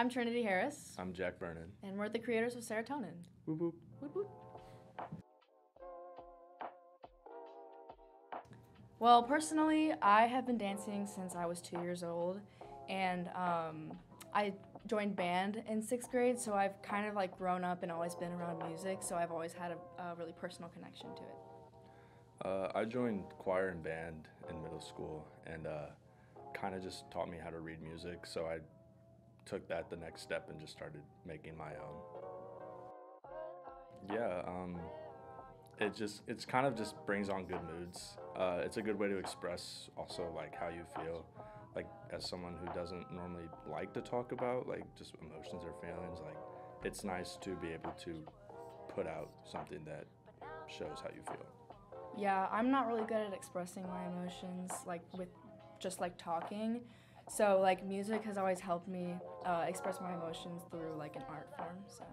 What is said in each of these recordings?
I'm Trinity Harris, I'm Jack Vernon. and we're the creators of Serotonin. Whoop whoop. Woot woot. Well, personally, I have been dancing since I was two years old, and um, I joined band in sixth grade, so I've kind of like grown up and always been around music, so I've always had a, a really personal connection to it. Uh, I joined choir and band in middle school and uh, kind of just taught me how to read music. So I took that the next step and just started making my own. Yeah, um, it just it's kind of just brings on good moods. Uh, it's a good way to express also like how you feel. Like as someone who doesn't normally like to talk about like just emotions or feelings, like it's nice to be able to put out something that shows how you feel. Yeah, I'm not really good at expressing my emotions like with just like talking. So like music has always helped me uh, express my emotions through like an art form. So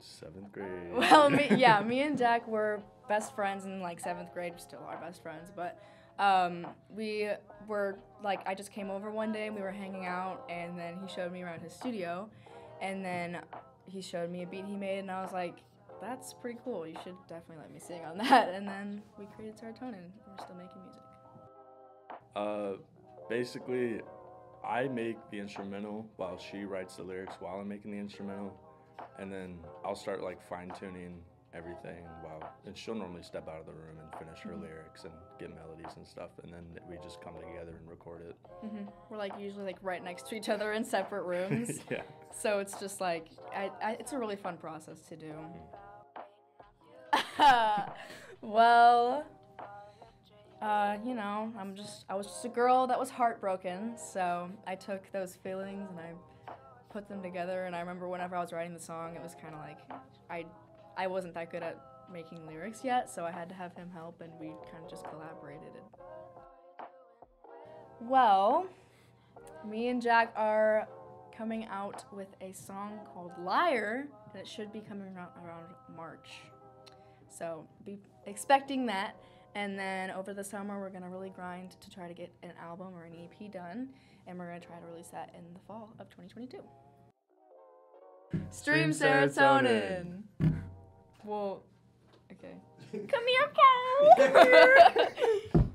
Seventh grade. well, me, yeah, me and Jack were best friends in like seventh grade. We still are best friends, but um, we were like I just came over one day and we were hanging out, and then he showed me around his studio, and then he showed me a beat he made, and I was like. That's pretty cool. You should definitely let me sing on that. And then we created Serotonin. We're still making music. Uh, basically, I make the instrumental while she writes the lyrics while I'm making the instrumental, and then I'll start like fine tuning everything while, and she'll normally step out of the room and finish her lyrics and get melodies and stuff, and then we just come together and record it. hmm We're like usually like right next to each other in separate rooms. yeah. So it's just like I, I, it's a really fun process to do. well, uh, you know, I'm just I was just a girl that was heartbroken, so I took those feelings and I put them together. And I remember whenever I was writing the song, it was kind of like I I wasn't that good at making lyrics yet, so I had to have him help, and we kind of just collaborated. Well, me and Jack are coming out with a song called Liar, and it should be coming around, around March. So be expecting that. And then over the summer, we're gonna really grind to try to get an album or an EP done, and we're gonna try to release that in the fall of 2022. Stream Stream serotonin. serotonin. Well, okay. Come here, cow.